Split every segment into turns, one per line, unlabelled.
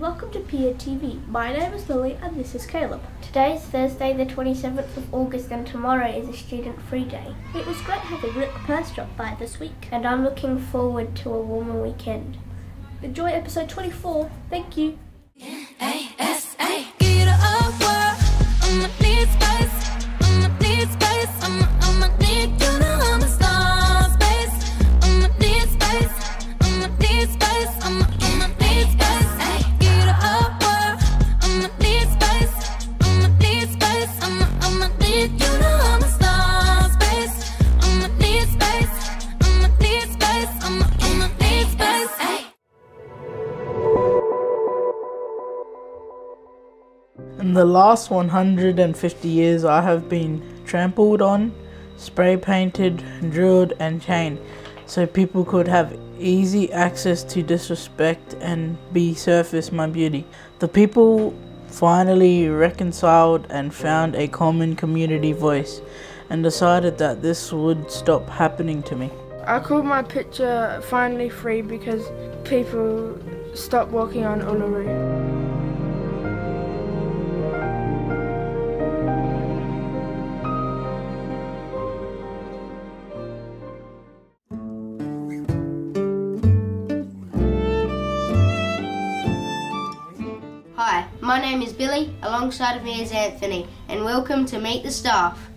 welcome to PNTV. My name is Lily and this is Caleb.
Today is Thursday the 27th of August and tomorrow is a student free day.
It was great having Rick Purse drop by this week.
And I'm looking forward to a warmer weekend.
Enjoy episode 24. Thank you.
In the last 150 years, I have been trampled on, spray painted, drilled, and chained so people could have easy access to disrespect and be surface my beauty. The people finally reconciled and found a common community voice and decided that this would stop happening to me.
I called my picture finally free because people stopped walking on Uluru.
My name is Billy. Alongside of me is Anthony, and welcome to Meet the Staff.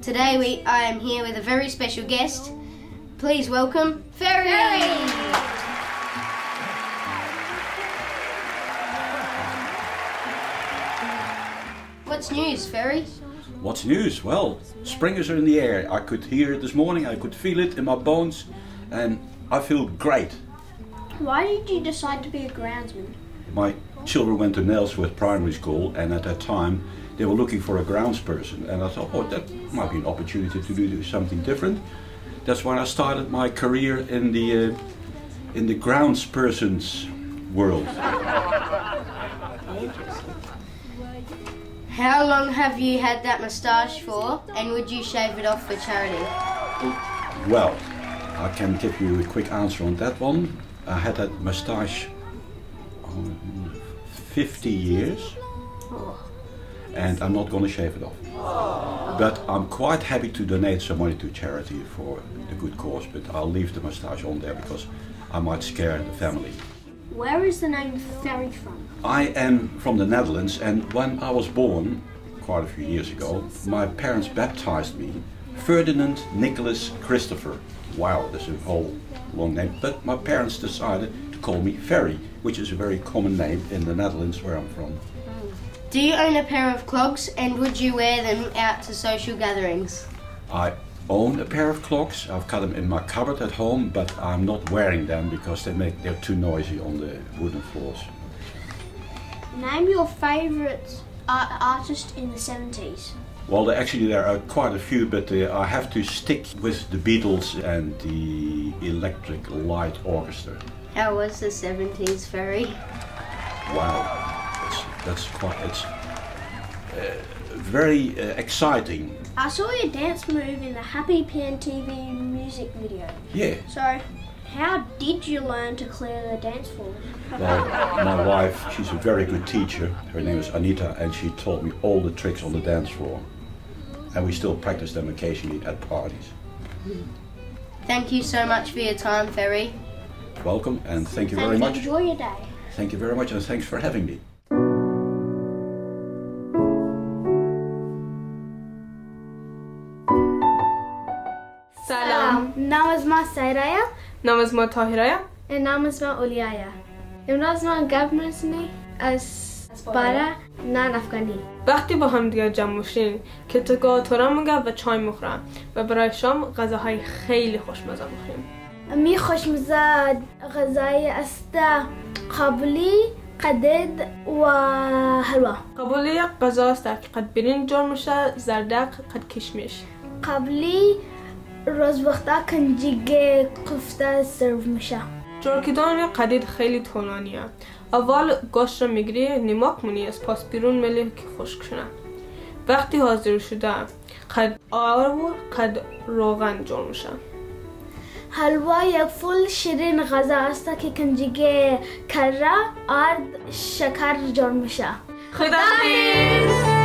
Today we I am here with a very special guest. Please welcome Ferry. What's news, Ferry?
What's news? Well, spring is in the air. I could hear it this morning, I could feel it in my bones, and I feel great.
Why did you decide to be a groundsman?
My children went to Nailsworth Primary School, and at that time they were looking for a grounds person, and I thought, oh, that might be an opportunity to do something different. That's when I started my career in the uh, in the grounds person's world.
How long have you had that moustache for, and would you shave it off for charity?
Well, I can give you a quick answer on that one. I had that mustache oh, 50 years and I'm not going to shave it off. But I'm quite happy to donate some money to charity for the good cause, but I'll leave the mustache on there because I might scare the family.
Where is the name Ferry from?
I am from the Netherlands, and when I was born, quite a few years ago, my parents baptized me Ferdinand Nicholas Christopher. Wow, that's a whole long name. But my parents decided call me Ferry, which is a very common name in the Netherlands where I'm from.
Do you own a pair of clogs, and would you wear them out to social gatherings?
I own a pair of clogs. I've got them in my cupboard at home, but I'm not wearing them because they make they're too noisy on the wooden floors.
Name your favourite art artist in the 70s.
Well, actually there are quite a few, but uh, I have to stick with the Beatles and the Electric Light Orchestra.
How was the 70s, Ferry?
Wow, that's, that's quite it's uh, very uh, exciting.
I saw your dance move in the Happy PNTV music video.
Yeah.
So, how did you learn to clear the dance floor?
Well, my wife, she's a very good teacher. Her name is Anita, and she taught me all the tricks on the dance floor. And we still practice them occasionally at parties.
Thank you so much for your time, Ferry.
Welcome, and thank you very much.
enjoy your day.
Thank you very much, and thanks for having me.
سلام.
نام از ما سایرایا
نام از ما تاهرایا
نام از ما اولیایا امروز ما گپ میرسونی از باره نان افغانی.
وقتی با هم دیگه جمع میشین که تو تورا میگه و چای می‌خورم و برای شام غذاهای خیلی خوشمزه می‌خوریم.
می خوشمزه غذای است قابلی قدد و حلوا.
قبولی یک غذا است که قد برین جور میشه زردق قد کشمیش
قبلی روز وقتا کنجیگه کفته سرو میشه.
جور کردن قدید خیلی طولانیه. اول گوشت رو می‌گیری نمک منی از پاس بیرون میلی که خشک شده وقتی حاضر شده قد آب و قد روغن جور میشه.
حلوا یک فول شیرین غذا است که کنجیگه کره آرد شکر جور میشه.
خداحافظ.